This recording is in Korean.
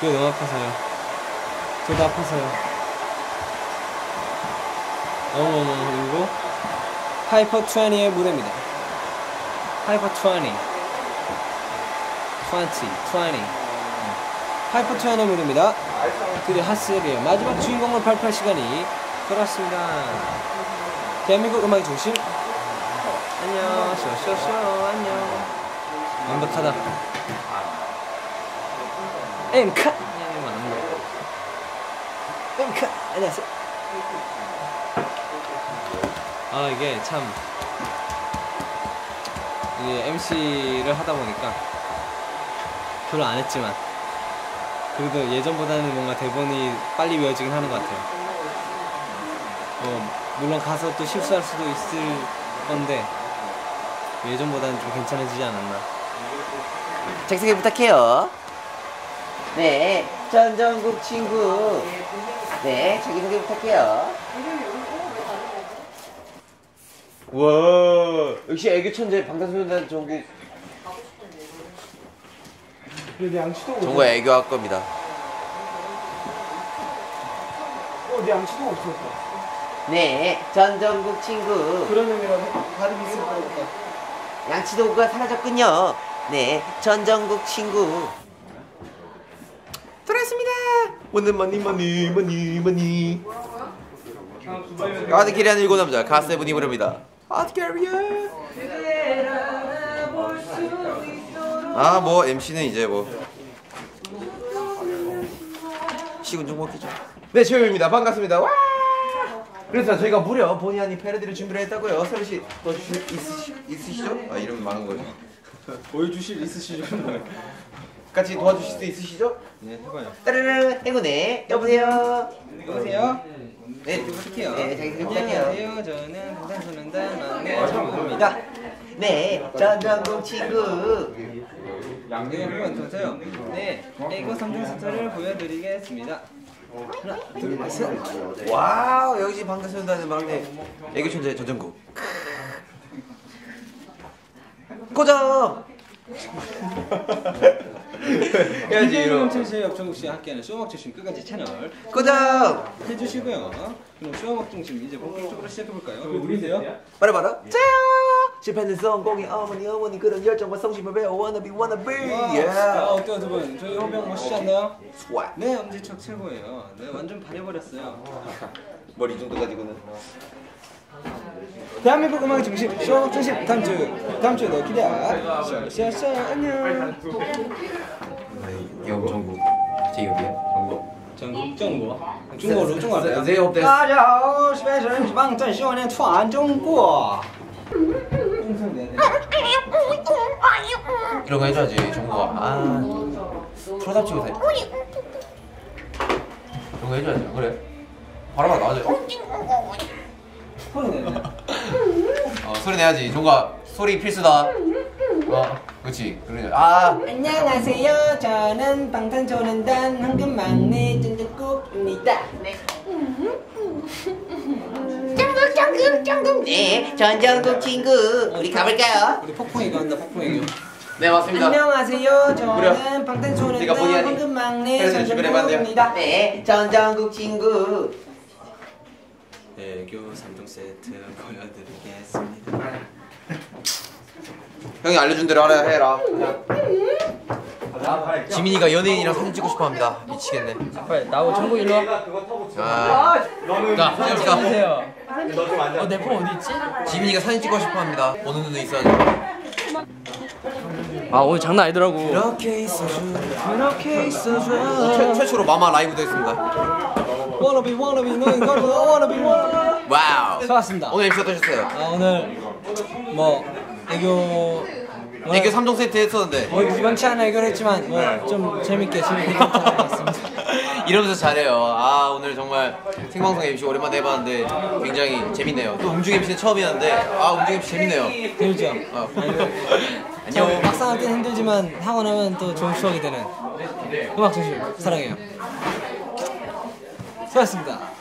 귀가 너무 아파서요. 저도 아파서요. 어머머 그리고 하이퍼 20의 무대입니다. 하이퍼 20. 20, 20. 하이퍼 20의 무대입니다. 그리고 핫셀이에요. 마지막 주인공을 발표할 시간이 돌아왔습니다. 대한민국 음악의 중심. 안녕, 쇼쇼쇼, 안녕. 완벽하다. 엠카! 엠카! 안녕하세요. 아, 이게 참. 이게 MC를 하다 보니까 별로 안 했지만 그래도 예전보다는 뭔가 대본이 빨리 외워지긴 하는 것 같아요. 어, 물론 가서 또 실수할 수도 있을 건데 예전보다는 좀 괜찮아지지 않았나. 자기소개 부탁해요. 네, 전정국 친구. 네, 자기소개 부탁해요. 와, 역시 애교 천재 방탄소년단. 근데 양치도 정국 애교할 겁니다. 어, 내 양치도 없었다. 네, 전정국 친구. 그런 의미라서 발음이 있을 것 같다. 양치도구가 사라졌군요. 네, 전정국 친구. 돌아왔습니다. 오늘 머니 머니 머니 머니. 가드 캐리한 일곱 남자 가세븐이 부릅니다. 가드 캐리어. 아, 뭐 MC는 이제 뭐 시군 좀 먹기죠. 네, 최영입니다. 반갑습니다. 와! 그래서 저희가 무려 본의 아닌 패러디를 준비를 했다고요. 서리 씨, 더 있으시, 있으시죠? 아, 이름 많은 거죠. 보여주실 있으시죠? 같이 도와주실 수 있으시죠? 네, 해봐요. 따르르 행운네 여보세요. 여보세요? 네, 부탁해요. 네, 자기 소개 부탁해요. 안녕하세요. 저는 방탄소년단 막내 정우입니다. 네, 전정국 친구. 네, 한번 더세요. 네, 애교 3종 세트를 보여드리겠습니다. 하나, 둘, 셋. 와우, 역시 방탄 소년단의 막내 애교 천재 전정국. 고정. 해야지 이거. 천재 전정국 씨와 함께하는 쇼음악 중심 끝까지 채널 고정. 해주시고요. 그럼 쇼음악 중심 이제 본격적으로 시작해볼까요? 우리세요? 말해봐라. 짜요. 실패는 성공의 어머니 어머니 그런 열정과 성심을 배워 wanna be wanna be. 아, 어때요 두 분? 저희 호병 멋있지 않나요? 스왑. 네, 엄지척 최고예요. 네, 완전 반해버렸어요. 머리 이 정도 가지고는. 대한민국 음악의 중심 쇼 중심 다음 주 다음 주에도 기대야. 쇼쇼쇼 안녕. 영 정국. 제이홉이야. 정국. 전국 중국 중국로 중국어로. 最后的大家好，我是北神帮郑少年传中国。 이런 거 해줘야지 정국아. 아 프로답지고 돼. 이런 거 해줘야지. 안 그래? 바로바로 나와줘. 어 소리 내야지. 정국아 소리 필수다. 어 그렇지. 그러자. 아 안녕하세요. 저는 방탄소년단 황금 막내 전국국입니다. 정국 정국 정국. 네 전정국 친구. 우리 가볼까요? 우리 폭풍이가 한다 폭풍이가. 네 맞습니다. 안녕하세요. 저는 방탄소년단 황금 막내. 전국국입니다. 네 전정국 친구. 애교 3종 세트 보여드리겠습니다. 형이 알려준 대로 알아야 해라. 지민이가 연예인이랑 사진 찍고 싶어 합니다. 미치겠네. 빨리 나오 전국 일로 와. 아. 자, 찍읍시다. 안녕하세요. 어, 내 폰 어디 있지? 지민이가 사진 찍고 싶어 합니다. 보는 눈에 있어야죠. 아 오늘 장난 아니더라고. 이렇게 있어줘. 이렇게 있어줘. 최, 최초로 마마 라이브도 했습니다. Wanna be wanna be 너희 걸고 wanna be wanna. 와우. 수고하셨습니다. 오늘 MC 어떠셨어요? 아 오늘 뭐 애교 애교 3종 세트 했었는데 뭐 이번치 않은 애교를 했지만 뭐 좀 재밌게 재밌게 같습니다. 이러면서 잘해요. 아 오늘 정말 생방송 MC 오랜만에 해봤는데 굉장히 재밌네요. 또 음중 MC는 처음이었는데 아 음중 MC 재밌네요. 재밌죠? 어. 저 안녕. 막상 할 때는 힘들지만 하고 나면 또 좋은 추억이 되는 음악 중심 사랑해요. 수고하셨습니다.